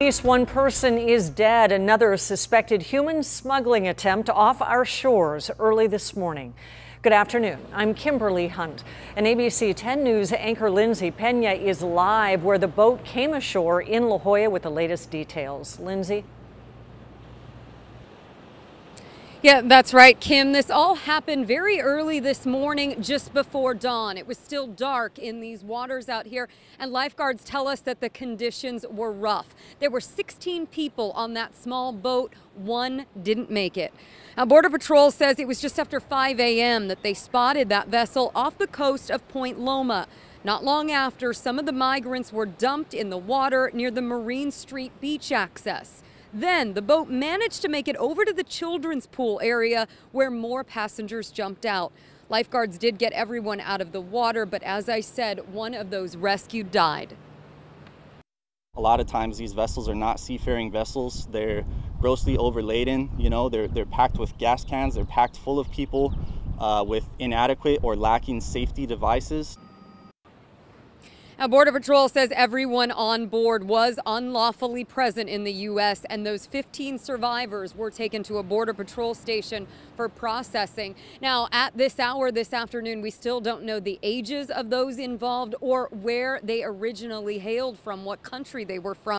At least one person is dead. Another suspected human smuggling attempt off our shores early this morning. Good afternoon. I'm Kimberly Hunt. And ABC 10 News anchor Lindsey Pena is live where the boat came ashore in La Jolla with the latest details. Lindsey? Yeah, that's right, Kim. This all happened very early this morning, just before dawn. It was still dark in these waters out here, and lifeguards tell us that the conditions were rough. There were 16 people on that small boat. One didn't make it. Now, Border Patrol says it was just after 5 a.m. that they spotted that vessel off the coast of Point Loma. Not long after, some of the migrants were dumped in the water near the Marine Street beach access. Then the boat managed to make it over to the children's pool area where more passengers jumped out. Lifeguards did get everyone out of the water, but as I said, one of those rescued died. A lot of times these vessels are not seafaring vessels. They're grossly overladen, you know, they're, they're packed with gas cans, they're packed full of people uh, with inadequate or lacking safety devices. Now, Border Patrol says everyone on board was unlawfully present in the U.S., and those 15 survivors were taken to a Border Patrol station for processing. Now, at this hour this afternoon, we still don't know the ages of those involved or where they originally hailed from, what country they were from.